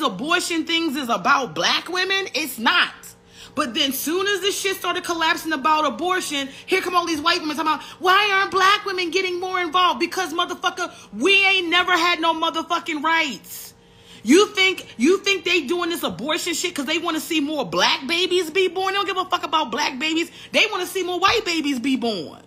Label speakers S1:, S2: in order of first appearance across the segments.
S1: these abortion things is about black women. It's not. But then soon as the shit started collapsing about abortion, here come all these white women talking about why aren't black women getting more involved? Because motherfucker, we ain't never had no motherfucking rights. You think you think they doing this abortion shit because they want to see more black babies be born? They don't give a fuck about black babies. They want to see more white babies be born.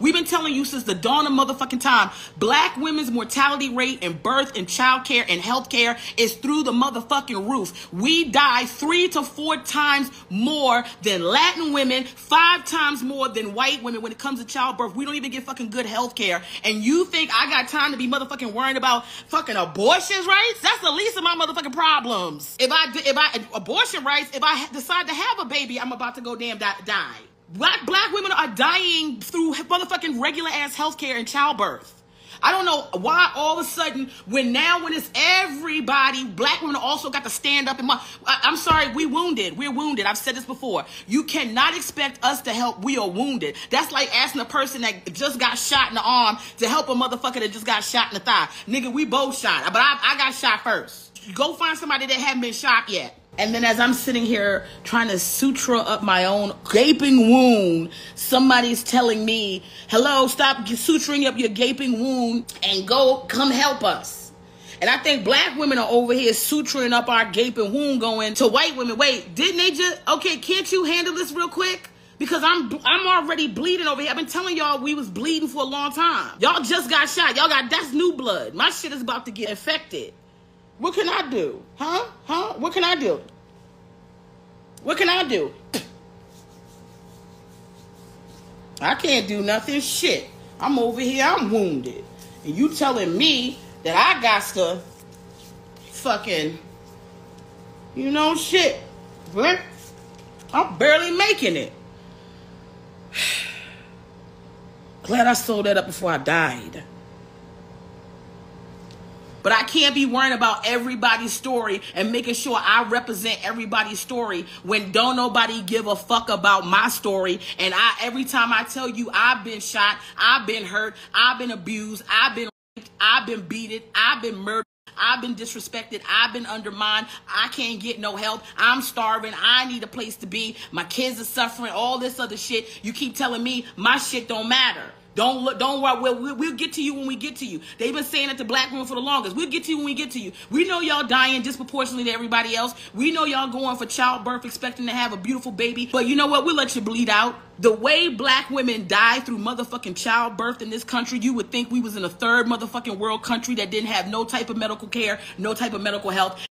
S1: We've been telling you since the dawn of motherfucking time, black women's mortality rate in birth and childcare and healthcare is through the motherfucking roof. We die three to four times more than Latin women, five times more than white women when it comes to childbirth. We don't even get fucking good healthcare. And you think I got time to be motherfucking worrying about fucking abortions rights? That's the least of my motherfucking problems. If I if I abortion rights, if I decide to have a baby, I'm about to go damn die. die. Black black women are dying through motherfucking regular ass healthcare and childbirth. I don't know why all of a sudden, when now when it's everybody, black women also got to stand up and. I'm sorry, we wounded. We're wounded. I've said this before. You cannot expect us to help. We are wounded. That's like asking a person that just got shot in the arm to help a motherfucker that just got shot in the thigh. Nigga, we both shot, but I, I got shot first. Go find somebody that haven't been shot yet. And then as I'm sitting here trying to suture up my own gaping wound, somebody's telling me, hello, stop suturing up your gaping wound and go come help us. And I think black women are over here suturing up our gaping wound going to white women. Wait, didn't they just, okay, can't you handle this real quick? Because I'm I'm already bleeding over here. I've been telling y'all we was bleeding for a long time. Y'all just got shot. Y'all got that's new blood. My shit is about to get infected. What can I do? Huh? Huh? What can I do? What can I do? I can't do nothing. Shit. I'm over here. I'm wounded. And you telling me that I got to fucking, you know, shit. I'm barely making it. Glad I sold that up before I died. But I can't be worrying about everybody's story and making sure I represent everybody's story when don't nobody give a fuck about my story. And I every time I tell you I've been shot, I've been hurt, I've been abused, I've been raped, I've been beaten, I've been murdered. I've been disrespected. I've been undermined. I can't get no help. I'm starving. I need a place to be. My kids are suffering. All this other shit. You keep telling me my shit don't matter. Don't look, don't worry. We'll, we'll, get to you when we get to you. They've been saying it to black women for the longest. We'll get to you when we get to you. We know y'all dying disproportionately to everybody else. We know y'all going for childbirth, expecting to have a beautiful baby. But you know what? We'll let you bleed out. The way black women die through motherfucking childbirth in this country, you would think we was in a third motherfucking world country that didn't have no type of medical care, no type of medical health.